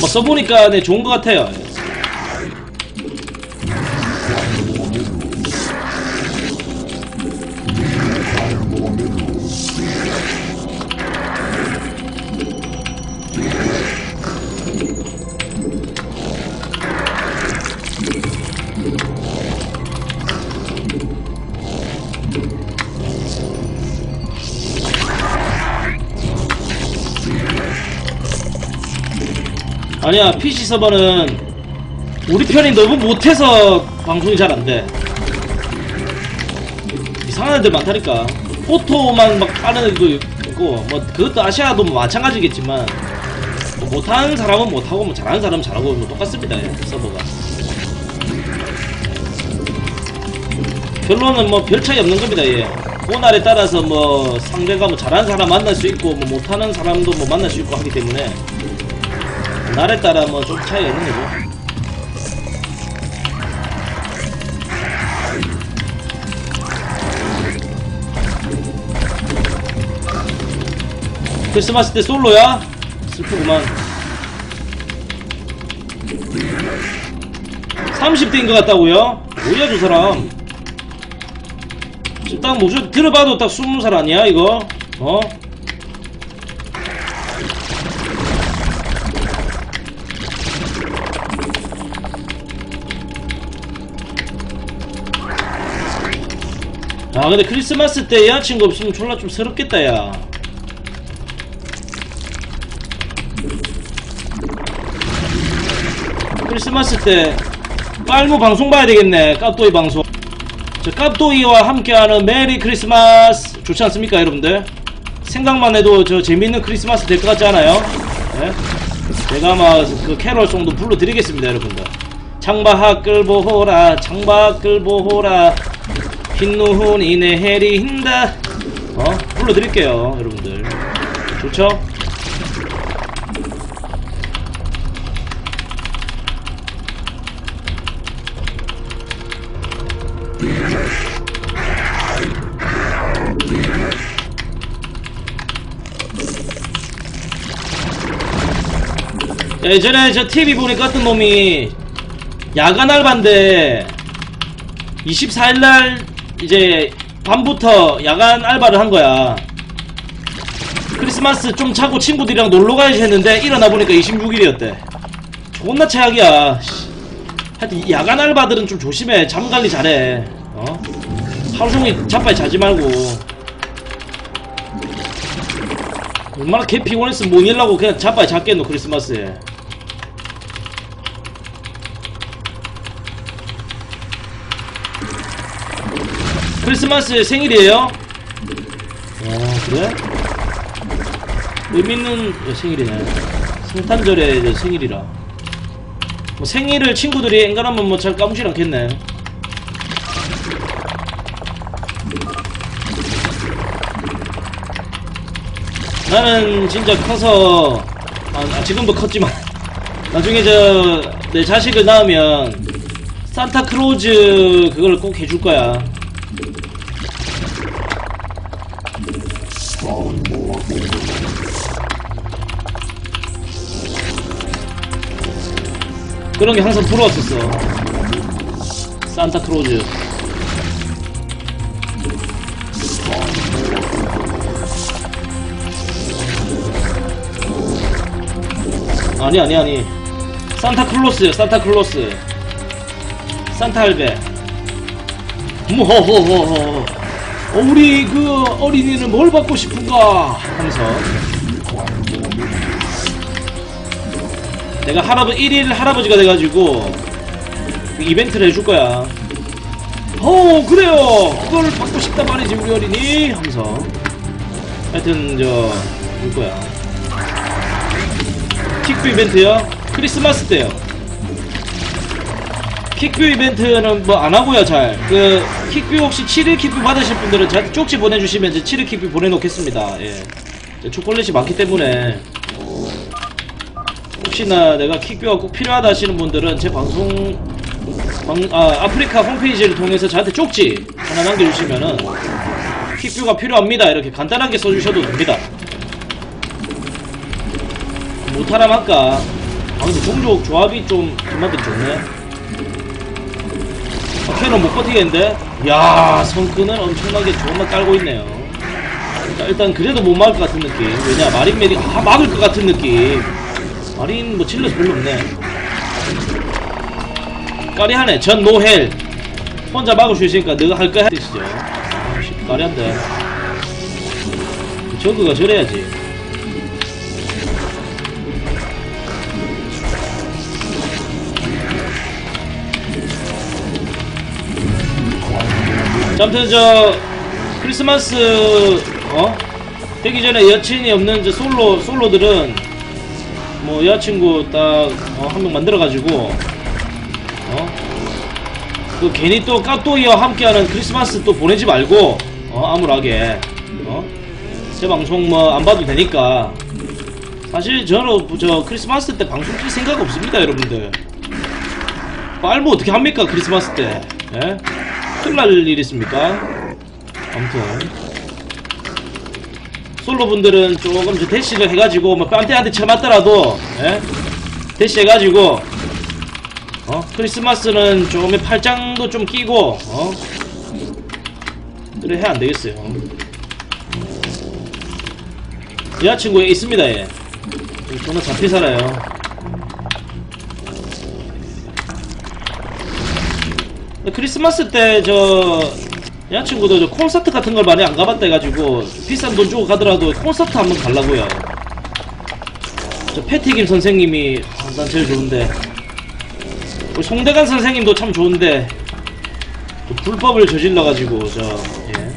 뭐 써보니까 네 좋은 것 같아요. 아니야 PC 서버는 우리 편이 너무 못해서 방송이 잘 안 돼. 이상한 애들 많다니까. 포토만 막 하는 애도 있고 뭐 그것도 아시아도 뭐 마찬가지겠지만 뭐 못하는 사람은 못하고 뭐 잘하는 사람은 잘하고 뭐 똑같습니다 예, 서버가. 결론은 뭐 별 차이 없는 겁니다 예. 그날에 따라서 뭐 상대가 뭐 잘하는 사람 만날 수 있고 뭐 못하는 사람도 뭐 만날 수 있고 하기 때문에 날에 따라 뭐 좀 차이가 있는 거죠. 크리스마스 때 솔로야? 슬프구만. 30대인 것 같다고요? 뭐야 저 사람? 지금 딱 목소리 들어봐도 딱 20살 아니야 이거? 어? 아 근데 크리스마스 때 여자친구 없으면 졸라 좀 서럽겠다 야. 크리스마스 때 빨무 방송 봐야 되겠네 깝도이 방송. 저 깝도이와 함께하는 메리 크리스마스. 좋지 않습니까 여러분들? 생각만 해도 저 재밌는 크리스마스 될 것 같지 않아요? 네? 제가 아마 그 캐롤송도 불러드리겠습니다 여러분들. 창밖 끌보호라 창밖 끌보호라 흰 눈이 내린다 어? 불러드릴게요 여러분들 좋죠? 예전에 저 TV 보니까 어떤 놈이 야간 알바인데 24일날 이제 밤부터 야간 알바를 한 거야. 크리스마스 좀 자고 친구들이랑 놀러 가야지 했는데 일어나 보니까 26일이었대. 존나 최악이야. 씨. 하여튼 야간 알바들은 좀 조심해. 잠 관리 잘해. 어? 하루 종일 자빠이 자지 말고. 얼마나 개 피곤했으면 못 일라고 그냥 자빠이 잤겠노 크리스마스에. 크리스마스 생일이에요? 아 그래? 의미있는 어, 생일이네 성탄절에 이제 생일이라 뭐 생일을 친구들이 앵간하면 뭐 잘 까무질 않겠네 나는 진짜 커서 아, 아, 지금도 컸지만 나중에 저 내 자식을 낳으면 산타크로즈 그걸 꼭 해줄 거야 그런 게 항상 부러웠었어. 산타크로즈. 아니 아니 아니. 산타클로스요 산타클로스. 산타할배. 무허허허허. 어, 우리 그 어린이는 뭘 받고 싶은가 하면서 내가 할아버 1일 할아버지가 돼가지고 그 이벤트를 해줄 거야. 어 그래요. 그걸 받고 싶단 말이지 우리 어린이 하면서 하여튼 저줄 거야. 킥뷰 이벤트요. 크리스마스 때요. 킥뷰 이벤트는 뭐 안 하고요 잘. 그 킥뷰 혹시 7일 킥뷰 받으실 분들은 저한테 쪽지 보내주시면 이제 7일 킥뷰 보내놓겠습니다. 예. 초콜릿이 많기 때문에 혹시나 내가 킥뷰가 꼭 필요하다 하시는 분들은 제 방송 방, 아, 아프리카 홈페이지를 통해서 저한테 쪽지 하나 남겨주시면은 킥뷰가 필요합니다 이렇게 간단하게 써주셔도 됩니다 무타람 할까? 아 근데 종족 조합이 좀 그만들 좋네 아, 캐논 못 버티겠는데? 야 성끈은 엄청나게 맛 깔고 있네요. 자, 일단 그래도 못 막을 것 같은 느낌. 왜냐 마린 메리 아 막을 것 같은 느낌. 마린 뭐 질러서 별로 없네. 까리하네. 전 노헬. 혼자 막을 수 있으니까 너가 할 거야 뜻이죠 아, 씨, 까리한데. 저그가 저래야지 자, 아무튼 저 크리스마스 어? 되기 전에 여친이 없는 저 솔로 솔로들은 뭐 여자친구 딱한명 만들어 가지고 어 그 괜히 또 까또이와 함께하는 크리스마스 또 보내지 말고 어 암울하게 어 제 방송 뭐 안 봐도 되니까. 사실 저는 저 크리스마스 때 방송 킬 생각 없습니다 여러분들. 빨뭐 어떻게 합니까 크리스마스 때? 예? 큰일 날 일 있습니까? 아무튼 솔로분들은 조금 저 대시를 해가지고 뭐 뺨때한테 쳐맞더라도 예? 대시 해가지고 어? 크리스마스는 조금 팔짱도 좀 끼고 어? 그래 해야 안되겠어요 여자친구 있습니다 얘 저는 잡히 살아요 크리스마스 때 저 여자친구도 저 콘서트 같은 걸 많이 안 가봤다 해가지고 비싼 돈 주고 가더라도 콘서트 한번 가려고요. 저 패티김 선생님이 아, 난 제일 좋은데 우리 송대관 선생님도 참 좋은데 또 불법을 저질러가지고 저 예.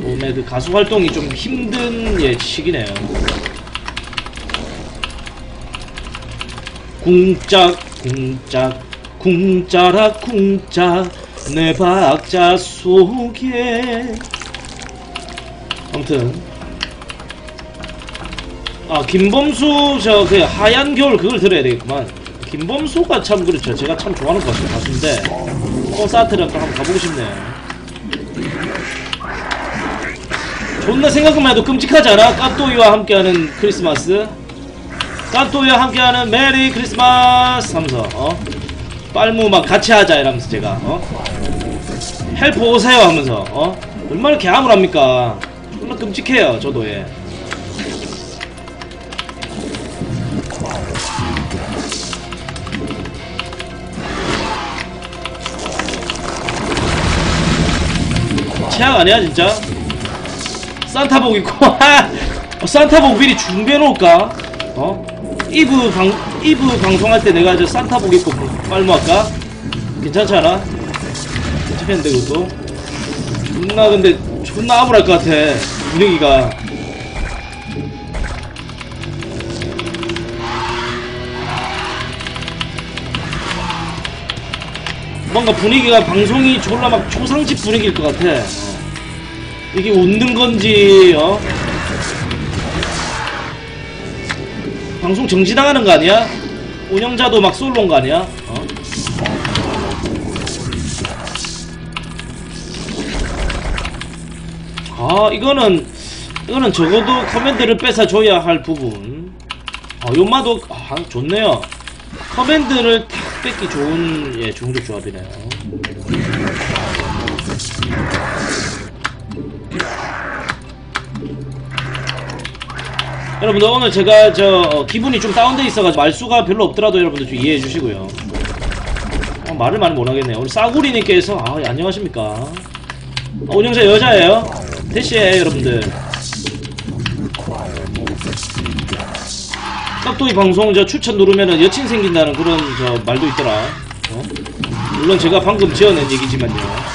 몸에 그 가수 활동이 좀 힘든 예 시기네요. 궁짝 궁짝 궁짜라 궁짝 내 박자 속에. 아무튼. 아 김범수 저 그 하얀 겨울 그걸 들어야 되겠구만. 김범수가 참 그렇죠. 제가 참 좋아하는 것 같아요 가수인데. 콘서트를 또 한번 가보고 싶네요. 존나 생각만 해도 끔찍하지 않아? 까또이와 함께하는 크리스마스. 까또이와 함께하는 메리 크리스마스 하면서 어? 빨무 막 같이 하자 이러면서 제가 어? help 오세요 하면서 어? 얼마나 개암울합니까 존나 끔찍해요 저도 예 최악 아니야 진짜? 산타복 입고 어, 산타복 미리 준비해 놓을까? 어? 이브 방 이브 방송할 때 내가 저 산타복 입고 빨무할까? 괜찮지 않아? 괜찮겠는데 그것도? 존나 근데 존나 암울할 것 같아 분위기가 뭔가 분위기가 방송이 졸라 막 초상집 분위기일 것 같아 어. 이게 웃는 건지 어? 방송 정지당하는 거 아니야? 운영자도 막 솔로인 거 아니야? 어? 아 이거는 이거는 적어도 커맨드를 뺏어줘야 할 부분 아 요마도 아 좋네요 커맨드를 탁 뺏기 좋은 예 중적 조합이네요 여러분들 오늘 제가 저 어, 기분이 좀 다운돼 있어가지고 말수가 별로 없더라도 여러분들 좀 이해해 주시고요. 어, 말을 많이 못하겠네요. 우리 싸구리님께서 아 예, 안녕하십니까? 어, 운영자 여자예요? 대시에 여러분들. 깍도이 방송 저 추천 누르면은 여친 생긴다는 그런 저 말도 있더라. 어? 물론 제가 방금 지어낸 얘기지만요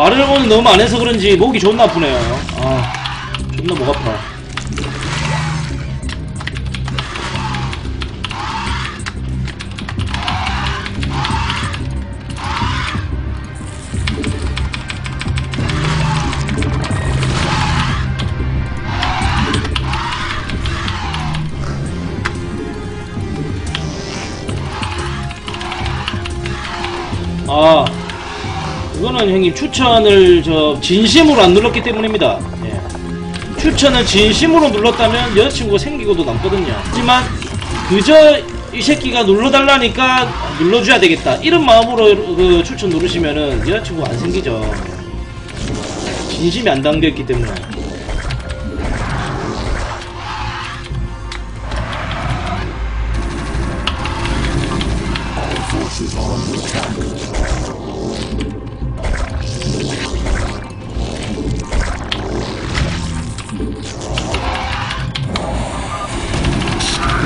오늘 너무 안 해서 그런지 목이 존나 아프네요. 아 존나 목 아파. 아 그거는 형님 추천을 저 진심으로 안 눌렀기 때문입니다. 예. 추천을 진심으로 눌렀다면 여자친구가 생기고도 남거든요. 하지만 그저 이 새끼가 눌러달라니까 눌러줘야 되겠다. 이런 마음으로 그 추천 누르시면은 여자친구가 안 생기죠. 진심이 안 담겨있기 때문에.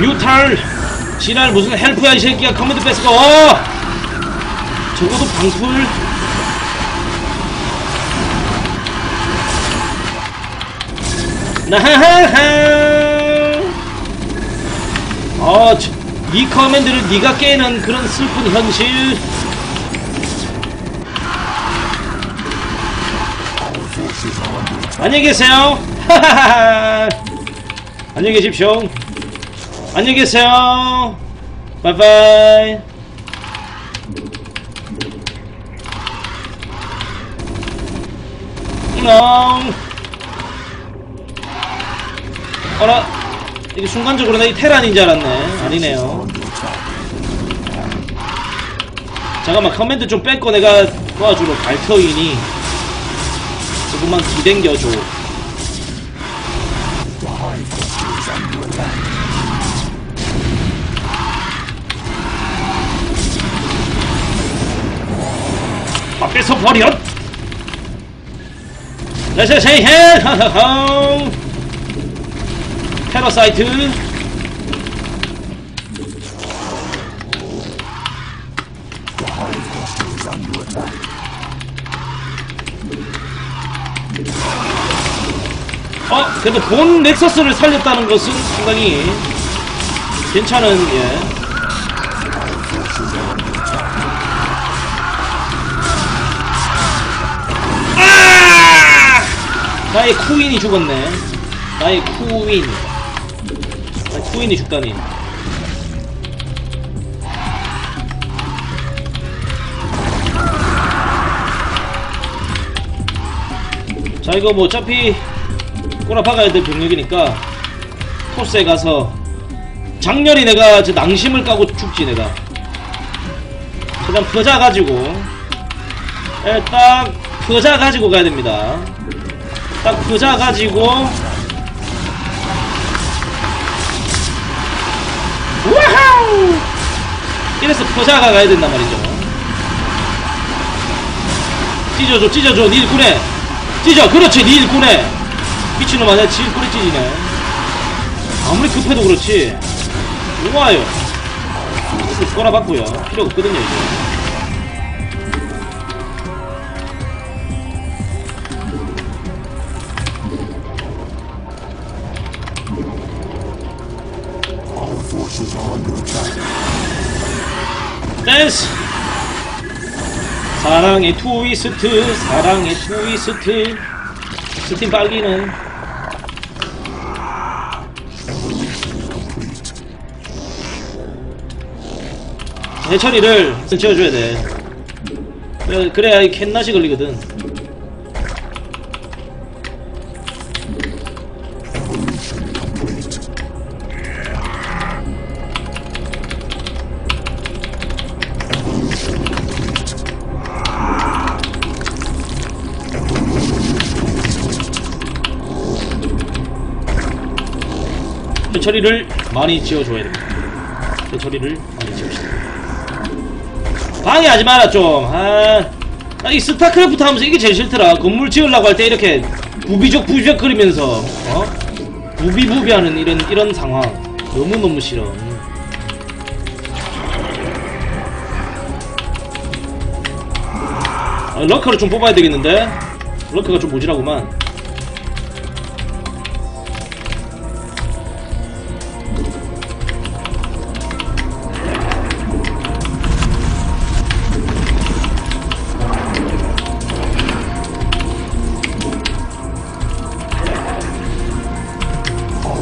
뮤탈. 지랄 무슨 help야 이 새끼야. command 뺏고 어! 적어도 방풀. 나하하! 어, 저, 이 command를 네가 깨는 그런 슬픈 현실. 안녕히 계세요. 하하하. 안녕히 계십시오 안녕히 계세요. 바이바이. 잉 어라 이게 순간적으로 나이 테란인 줄 알았네. 아니네요. 잠깐만 command 좀 뺏고 내가 도와주러 갈 터이니. 조금만 기댕겨줘 밖에서 버려 레세세헤 하하하. 패러사이트. The Hive cluster is under attack. 어 그래도 본 넥서스를 살렸다는 것은 상당히 괜찮은 예 나의 쿠인이 죽었네. 나의 쿠인. 나의 쿠인이 죽다니. 자 이거 뭐 어차피 꼬라박아야 될 병력이니까 토스에 가서 장렬히 내가 저 낭심을 까고 죽지 내가 최대한 퍼져가지고 예, 딱 퍼자 가지고 가야 됩니다. 딱 퍼자 가지고 wow! 이래서 퍼자가 가야 된단 말이죠. 찢어줘, 찢어줘, 니 일꾼에. 찢어, 그렇지, 니 일꾼에. 미친놈 아니야, 지 일꾼에 찢이네. 아무리 급해도 그렇지. 좋아요. 죽거나 받고요. 필요 없거든요, 이제. 사랑의 트위스트 사랑의 트위스트. 스팀 빨기는. hatchery를 지어줘야 돼. 그래, 그래야 이 캔낫이 걸리거든 해처리를 많이 지어줘야 됩니다. 해처리를 많이 지읍시다. 방해하지 마라 좀. 아, 아, 이 스타크래프트 하면서 이게 제일 싫더라. 건물 지으려고 할 때 이렇게 부비적 부비적 거리면서 어? 부비부비하는 이런 이런 상황. 너무 너무 싫어. 아, 럭커를 좀 뽑아야 되겠는데? 럭커가 좀 모지라구만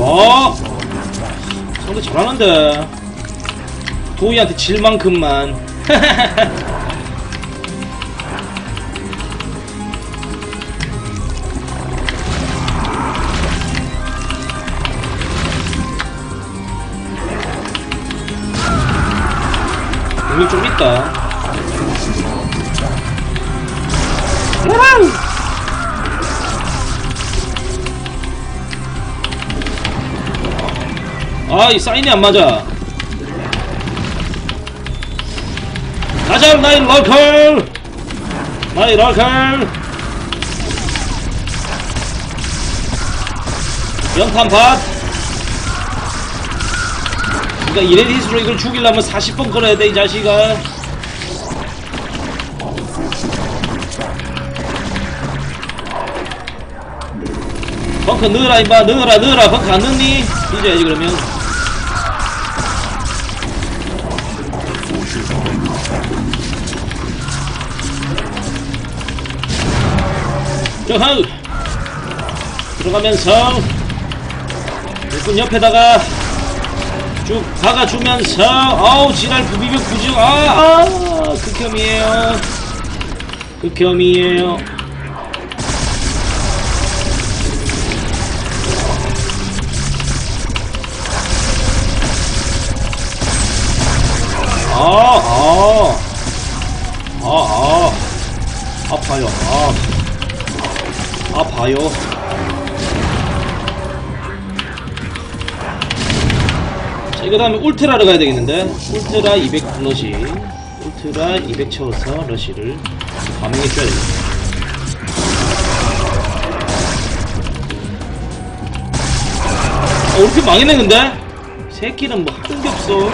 어! 상대 잘하는데 도희한테 질 만큼만 좀 있다 와우! 아, 이 사인이 안 맞아. 가자, 나의 럴컬! 나의 럴컬! 연탄 밭! 그니까 이레디스로 이걸 죽이려면 40번 걸어야 돼, 이 자식아. 벙커 넣어라, 임마. 넣어라, 넣어라. 벙커 안 넣니? 뒤져야지, 그러면. 저하우 들어가면서 일꾼 옆에다가 쭉 박아주면서 아우 지랄 부비벽 부중 아, 아 극혐이에요. 극혐이에요. 아아아아 아, 아. 아파요. 아 아파요. 자, 이거 다음에 울트라를 가야 되겠는데? 울트라 200 러시. 울트라 200 채워서 러시를 반응해줘야 되겠다. 어, 팀 망했네, 근데? 새끼는 뭐 하는 게 없어.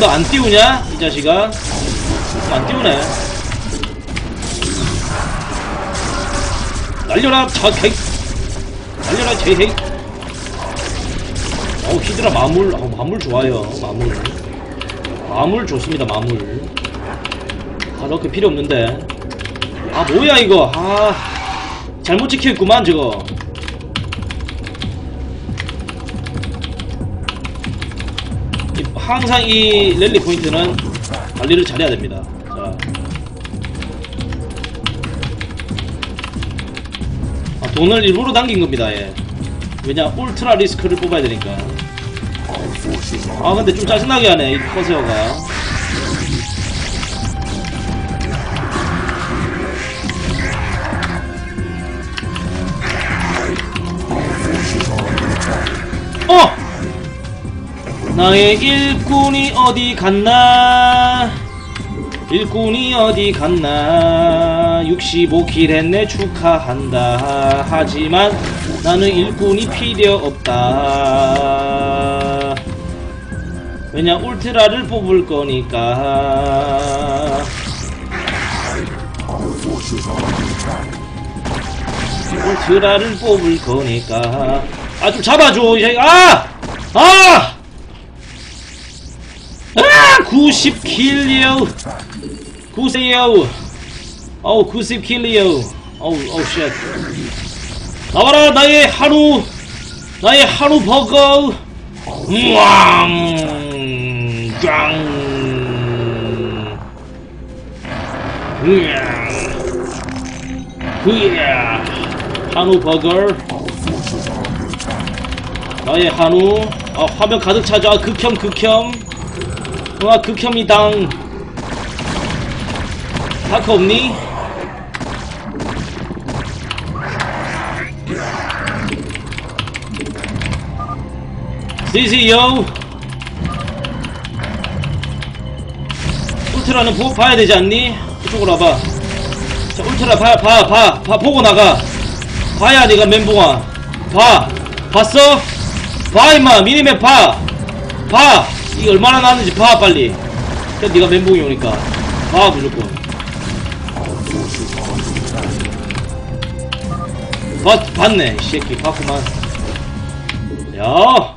너안 띄우냐? 이 자식아? 안 띄우네. 날려라, 저개 날려라, 제헤이. 어우, 히드라 마물, 어, 마물 좋아요, 마물. 마물 좋습니다, 마물. 아, 너그 필요 없는데. 아, 뭐야, 이거. 아, 잘못 지켰구만, 저거. 이- 항상 이 랠리 포인트는 관리를 잘해야 됩니다. 자. 아, 돈을 일부러 남긴 겁니다, 예. 왜냐, 울트라 리스크를 뽑아야 되니까. 아, 근데 좀 짜증나게 하네, 이 커세어가. 나의 일꾼이 어디 갔나? 일꾼이 어디 갔나? 65킬 했네 축하한다. 하지만 나는 일꾼이 필요 없다. 왜냐 울트라를 뽑을 거니까. 울트라를 뽑을 거니까. 아 좀 잡아줘 이. 아! 아! 아! 90킬리오. 90킬리오. 어우 90 kill이요. 어우 어우 shit. 나와라 나의 한우. 나의 한우 버거. 우왕 짱 으야 한우 버거. 나의 한우 아 화면 가득 차죠. 아, 극혐 극혐 와 극혐이당 다크 없니? 스이스요 울트라는 보, 봐야 되지 않니? 이쪽으로 와봐. 자 울트라 봐 봐 봐 봐 보고 나가. 봐야 네가 멘붕아. 봐. 봤어? 봐 임마. 미니맵 봐. 봐! 이게 얼마나 나는지 봐 빨리. 그럼 네가 멘붕이 오니까. 봐 무조건. 봤, 봤네 이 새끼. 봤구만. 야